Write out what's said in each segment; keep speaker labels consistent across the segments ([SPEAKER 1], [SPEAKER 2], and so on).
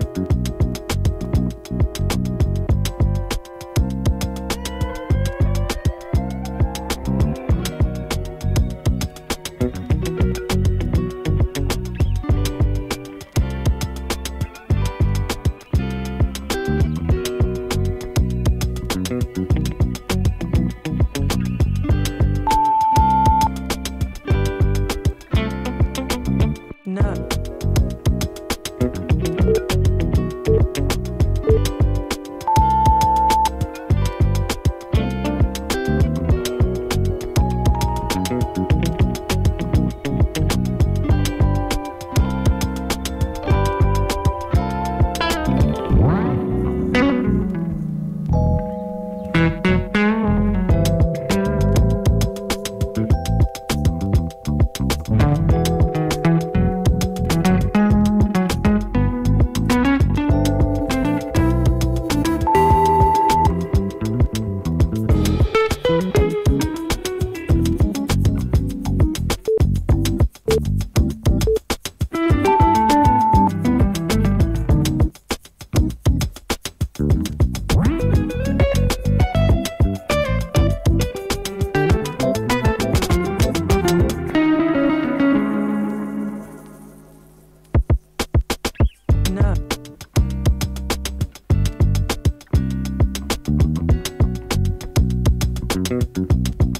[SPEAKER 1] Thank you. thank you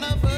[SPEAKER 1] man of earth.